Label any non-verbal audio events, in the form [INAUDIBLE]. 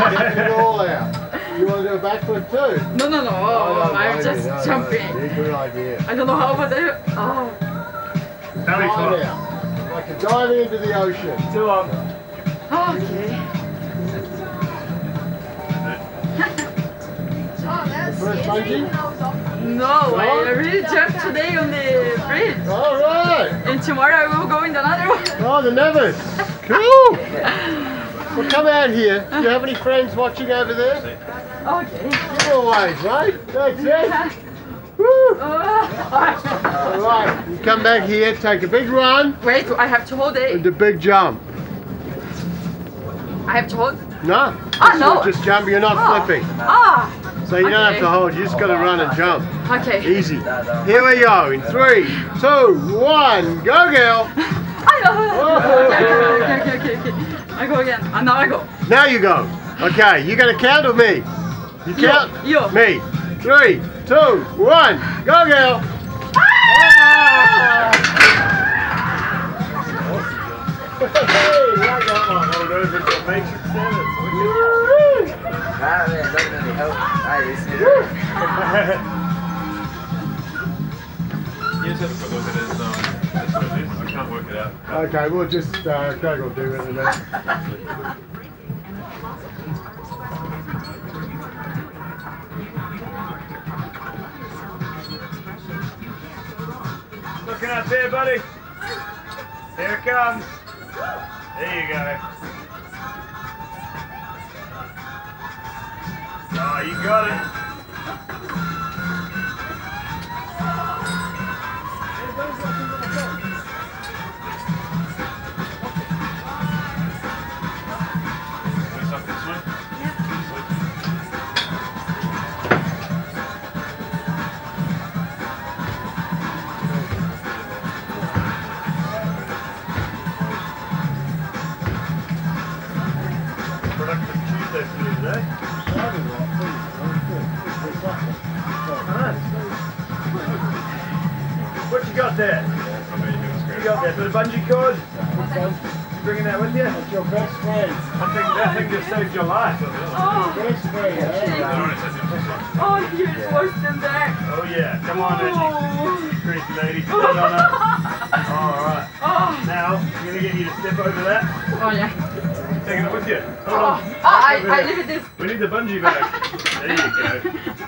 Get it all out. You want to do a backflip too? No, no, no. Oh, no, I'm no, just no, no. jumping. Yeah, good idea. I don't know how, but I, oh. Belly Dive flop. out. Like a dive into the ocean. Two on. Okay. Oh, First bungee? No, I really jumped today on the bridge. All right. And tomorrow I will go in another one. Oh, the Nevis. [LAUGHS] Cool. [LAUGHS] Well, come out here. Do you have any friends watching over there? Okay. Giveaways, right? That's it. Woo. Oh. All right. You come back here, take a big run, Wait, I have to hold it. and a big jump. I have to hold. No. Ah, no. Just jump. You're not Ah. flipping. Ah. So you don't have to hold. You just got to run and jump. Okay. Easy. Here we go. In three, two, one, go, girl. [LAUGHS] I know. Okay, okay, okay, okay, okay, okay. I go again. And now I go. Now you go. Okay, you gonna count or me? You You. count? You. Me. Three, two, one, go, girl. Ah! Hey, like that one. One of those with Matrix standards. Woo! Man, doesn't really help. You see that? You just have to look um, that's what it is. I can't work it out. Okay, we'll just, uh, Craig will do it in a minute. Looking up there, buddy. Here it comes. There you go. Oh, you got it. What you got there? You got there? Bit of bungee cord? You bringing that with you? It's your best friend. I think that thing just saved your life. Oh, Best friend, eh? oh, here's worse than that. Oh yeah, come on, Angie. Oh. Crazy lady. [LAUGHS] Stand on up. Alright. Oh, Now, I'm gonna get you to step over that. oh yeah. Taking it with you. Hold Oh, on. ah, I, Over I here. leave this. We need the bungee bag. There you go. [LAUGHS]